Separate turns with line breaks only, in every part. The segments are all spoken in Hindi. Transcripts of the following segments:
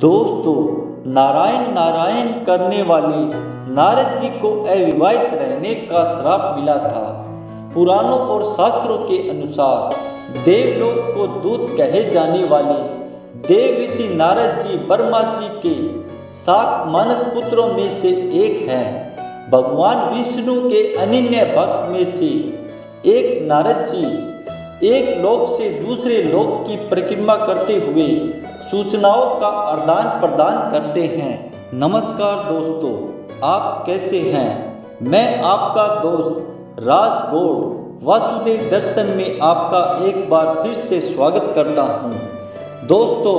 दोस्तों, नारायण नारायण करने वाले नारद जी को अविवाहित रहने का श्राप मिला था। पुराणों और शास्त्रों के अनुसार देवलोक को दूत कहे जाने वाले देव ऋषि नारद जी ब्रह्मा जी के सात मानस पुत्रों में से एक हैं। भगवान विष्णु के अनन्य भक्त में से एक नारद जी एक लोक से दूसरे लोक की परिक्रमा करते हुए सूचनाओं का आदान प्रदान करते हैं। नमस्कार दोस्तों, आप कैसे हैं? मैं आपका दोस्त राज गौड़, वासुदेव दर्शन में आपका एक बार फिर से स्वागत करता हूँ। दोस्तों,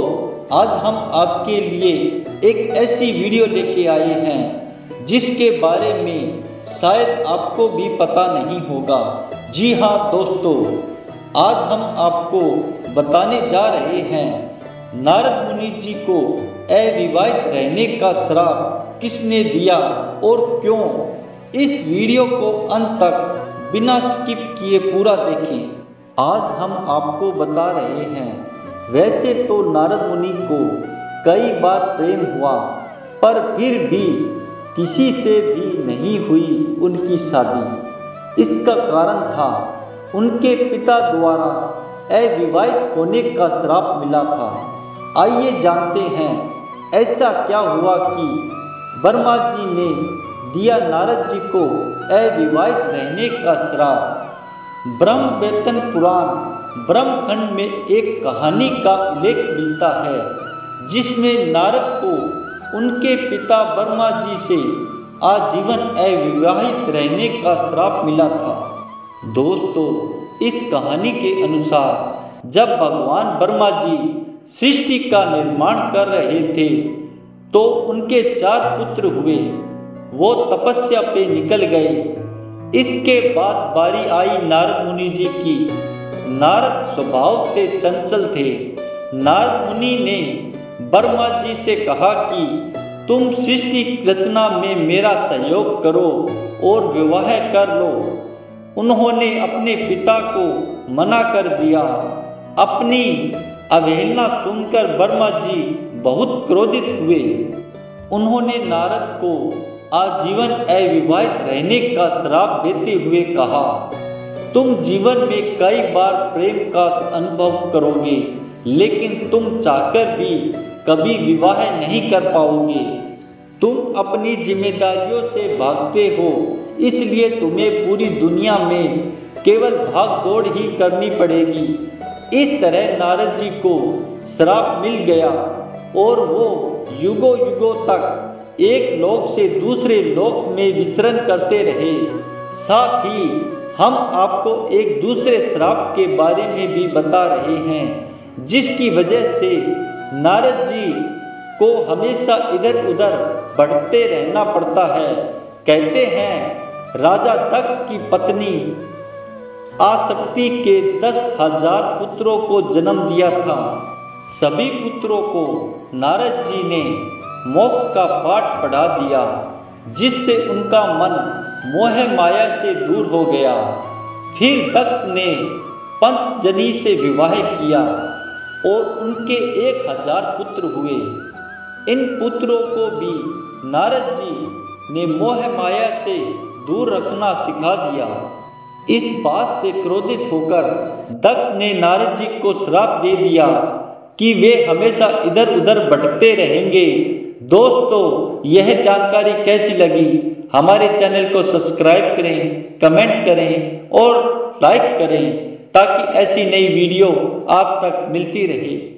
आज हम आपके लिए एक ऐसी वीडियो लेके आए हैं, जिसके बारे में शायद आपको भी पता नहीं होगा। जी हाँ दोस्तों, आज हम आपको बताने जा रहे हैं नारद मुनि जी को अविवाहित रहने का श्राप किसने दिया और क्यों? इस वीडियो को अंत तक बिना स्किप किए पूरा देखें। आज हम आपको बता रहे हैं, वैसे तो नारद मुनि को कई बार प्रेम हुआ, पर फिर भी किसी से भी नहीं हुई उनकी शादी। इसका कारण था, उनके पिता द्वारा अविवाहित होने का श्राप मिला था। आइए जानते हैं, ऐसा क्या हुआ कि वर्मा जी ने दिया नारद जी को अविवाहित रहने का श्राप। ब्रह्म वेतन पुराण, ब्रह्मखंड में एक कहानी का उल्लेख मिलता है, जिसमें नारद को उनके पिता वर्मा जी से आजीवन अविवाहित रहने का श्राप मिला था। दोस्तों, इस कहानी के अनुसार जब भगवान वर्मा जी सृष्टि का निर्माण कर रहे थे तो उनके चार पुत्र हुए। वो तपस्या पे निकल गए। इसके बाद बारी आई नारद मुनि जी की। नारद स्वभाव से चंचल थे। नारद मुनि ने ब्रह्मा जी से कहा कि, तुम सृष्टि रचना में मेरा सहयोग करो और विवाह कर लो। उन्होंने अपने पिता को मना कर दिया। अपनी अवहेलना सुनकर वर्मा जी बहुत क्रोधित हुए। उन्होंने नारद को आजीवन अविवाहित रहने का श्राप देते हुए कहा, तुम जीवन में कई बार प्रेम का अनुभव करोगे, लेकिन तुम चाहकर भी कभी विवाह नहीं कर पाओगे। तुम अपनी जिम्मेदारियों से भागते हो, इसलिए तुम्हें पूरी दुनिया में केवल भाग दौड़ ही करनी पड़ेगी। इस तरह नारद जी को श्राप मिल गया और वो युगों युगों तक एक लोक से दूसरे लोक में विचरण करते रहे। साथ ही हम आपको एक दूसरे श्राप के बारे में भी बता रहे हैं, जिसकी वजह से नारद जी को हमेशा इधर उधर बढ़ते रहना पड़ता है। कहते हैं, राजा दक्ष की पत्नी आसक्ति के दस हज़ार पुत्रों को जन्म दिया था। सभी पुत्रों को नारद जी ने मोक्ष का पाठ पढ़ा दिया, जिससे उनका मन मोह माया से दूर हो गया। फिर दक्ष ने पंचजनी से विवाह किया और उनके एक हज़ार पुत्र हुए। इन पुत्रों को भी नारद जी ने मोह माया से दूर रखना सिखा दिया। इस बात से क्रोधित होकर दक्ष ने नारद जी को श्राप दे दिया कि वे हमेशा इधर उधर भटकते रहेंगे। दोस्तों, यह जानकारी कैसी लगी? हमारे चैनल को सब्सक्राइब करें, कमेंट करें और लाइक करें ताकि ऐसी नई वीडियो आप तक मिलती रहे।